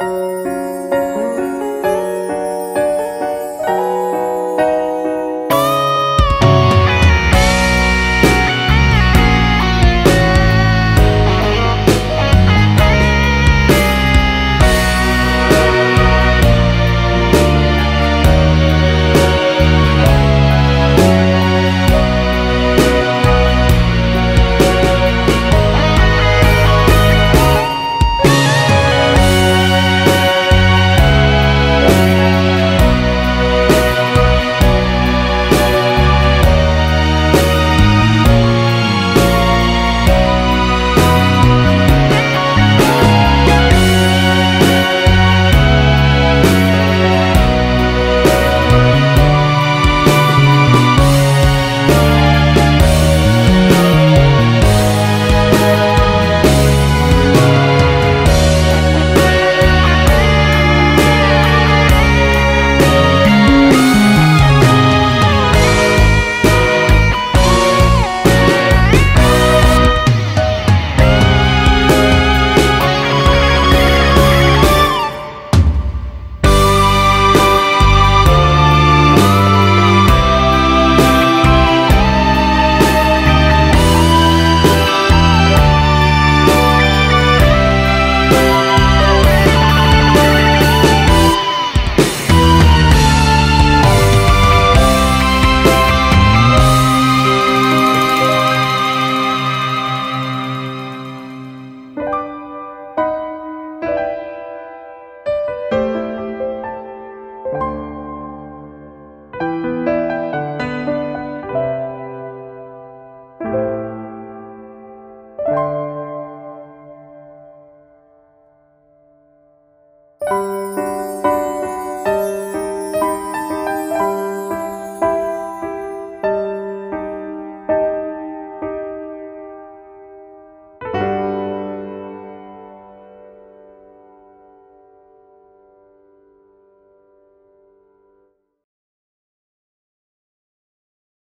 Música